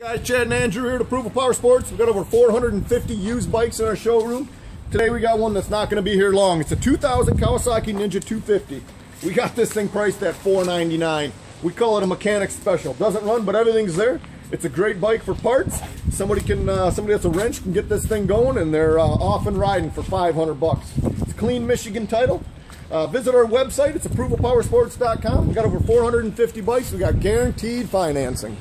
Guys, Chad and Andrew here at Approval Power Sports. We've got over 450 used bikes in our showroom. Today we got one that's not going to be here long. It's a 2000 Kawasaki Ninja 250. We got this thing priced at $499. We call it a mechanic special. Doesn't run, but everything's there. It's a great bike for parts. Somebody can, uh, somebody that's a wrench can get this thing going, and they're uh, off and riding for 500 bucks. It's a clean Michigan title. Uh, visit our website. It's approvalpowersports.com. We got over 450 bikes. We got guaranteed financing.